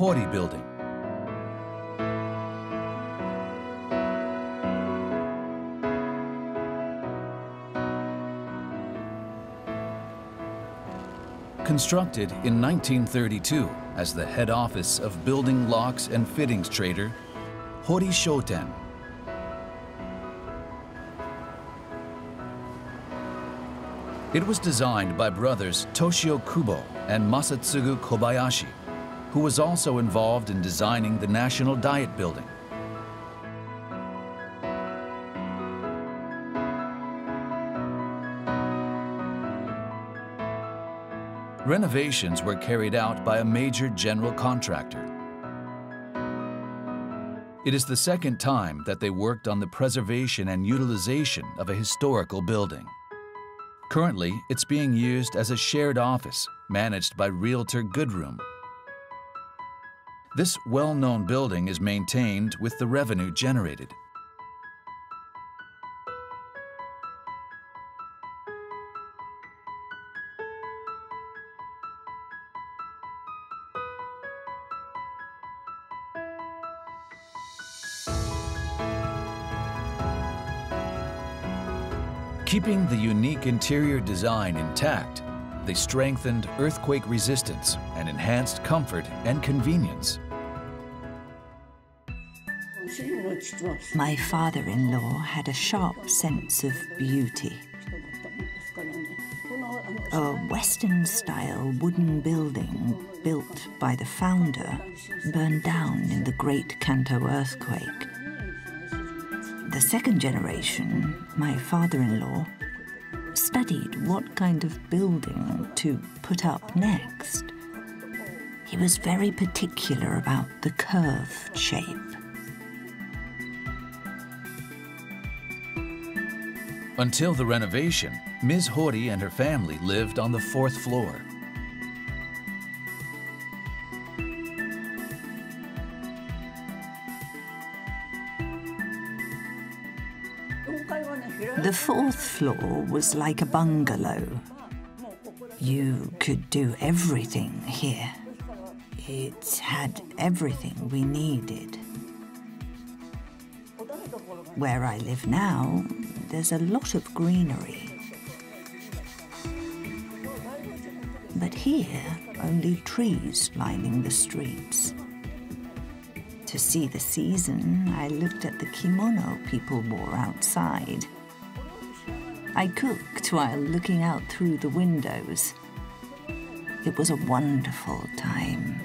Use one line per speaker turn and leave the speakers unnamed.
Hori Building. Constructed in 1932 as the head office of building locks and fittings trader Hori Shoten. It was designed by brothers Toshio Kubo and Masatsugu Kobayashi, who was also involved in designing the National Diet Building. Renovations were carried out by a major general contractor. It is the second time that they worked on the preservation and utilization of a historical building. Currently, it's being used as a shared office managed by Realtor Goodroom. This well-known building is maintained with the revenue generated. Keeping the unique interior design intact, they strengthened earthquake resistance and enhanced comfort and convenience.
My father in law had a sharp sense of beauty. A Western style wooden building built by the founder burned down in the Great Kanto earthquake. The second generation, my father in law, studied what kind of building to put up next. He was very particular about the curved shape.
Until the renovation, Ms. Hori and her family lived on the fourth floor.
The fourth floor was like a bungalow. You could do everything here. It had everything we needed. Where I live now, there's a lot of greenery. But here, only trees lining the streets. To see the season, I looked at the kimono people wore outside. I cooked while looking out through the windows. It was a wonderful time.